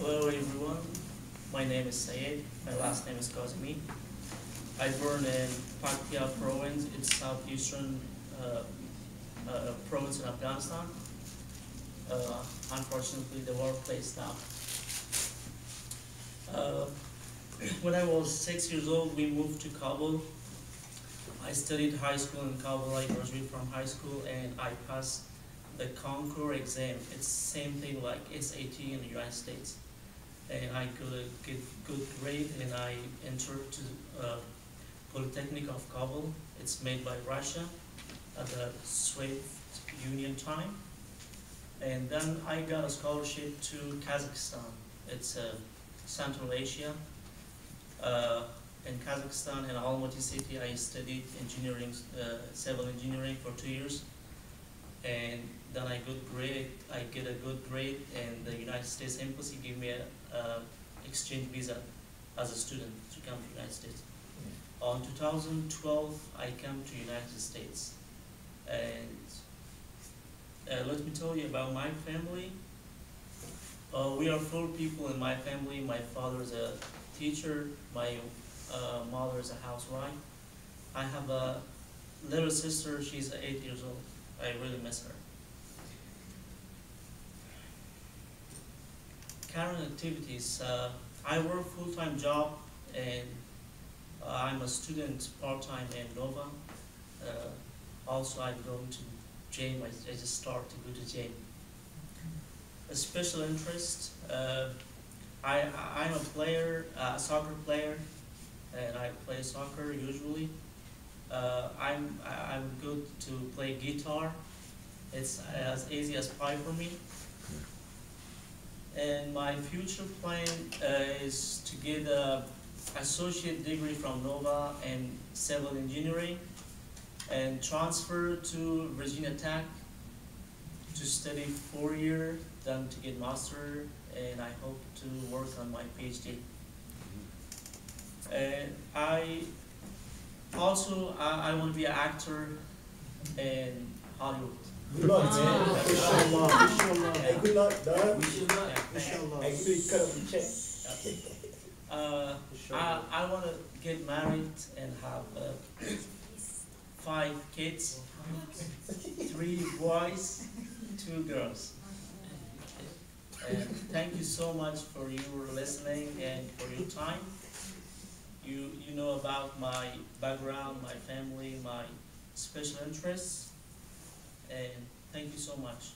Hello everyone, my name is Sayed, my last name is Kazmi. I born in Paktia province, it's southeastern uh, uh, province in Afghanistan. Uh, unfortunately, the war placed. Uh, when I was six years old, we moved to Kabul. I studied high school in Kabul, I graduated from high school and I passed the Concours exam. It's the same thing like SAT in the United States and I got a good, good grade and I entered to uh, Polytechnic of Kabul. It's made by Russia at the Soviet Union time. And then I got a scholarship to Kazakhstan. It's uh, Central Asia. Uh, in Kazakhstan, in Almaty city, I studied engineering, uh, civil engineering for two years. And then I got grade, I get a good grade, and the United States Embassy gave me a uh, exchange visa as a student to come to the United States. On 2012, I came to United States, and uh, let me tell you about my family. Uh, we are four people in my family. My father is a teacher. My uh, mother is a housewife. I have a little sister. She's eight years old. I really miss her. Current activities, uh, I work full-time job and uh, I'm a student part-time in Nova. Uh, also, I'm going to gym. I, I just start to go to gym. A special interest. Uh, I I'm a player, a soccer player, and I play soccer usually. Uh, I'm I'm good to play guitar. It's as easy as pie for me. And my future plan uh, is to get a associate degree from Nova in civil engineering and transfer to Virginia Tech to study four year, then to get master, and I hope to work on my PhD. And I also I, I want to be an actor in Hollywood. Good luck, man. Ah. Inshallah. Inshallah. Hey, good luck, dog. Wish you luck. Yeah. Inshallah. Hey, you cut up the check. Uh, I, I want to get married and have uh, five kids, three boys, two girls. And thank you so much for your listening and for your time. You, you know about my background, my family, my special interests, and thank you so much.